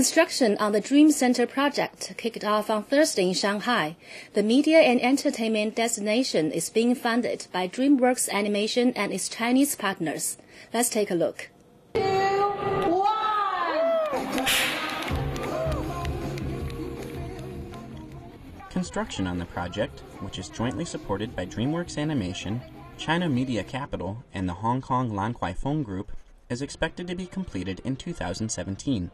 Construction on the DreamCenter project kicked off on Thursday in Shanghai. The media and entertainment destination is being funded by DreamWorks Animation and its Chinese partners. Let's take a look. Construction on the project, which is jointly supported by DreamWorks Animation, China Media Capital, and the Hong Kong Lan Kwai Fong Group, is expected to be completed in 2017.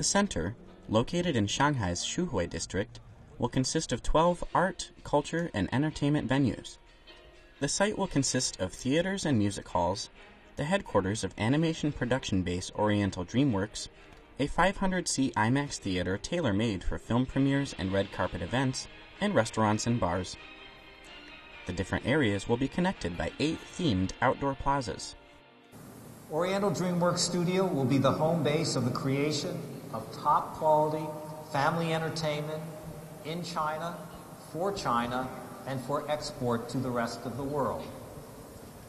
The center, located in Shanghai's Xuhui district, will consist of 12 art, culture, and entertainment venues. The site will consist of theaters and music halls, the headquarters of animation production base Oriental DreamWorks, a 500 seat IMAX theater tailor made for film premieres and red carpet events, and restaurants and bars. The different areas will be connected by eight themed outdoor plazas. Oriental DreamWorks Studio will be the home base of the creation of top quality family entertainment in China, for China, and for export to the rest of the world.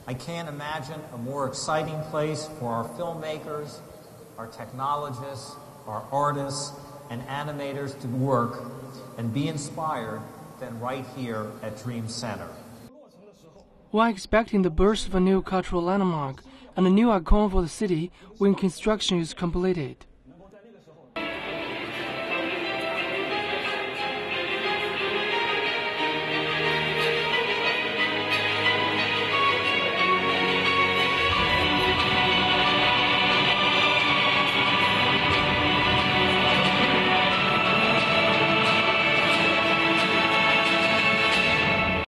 I can't imagine a more exciting place for our filmmakers, our technologists, our artists, and animators to work and be inspired than right here at DreamCenter. We're expecting the birth of a new cultural landmark and a new icon for the city when construction is completed.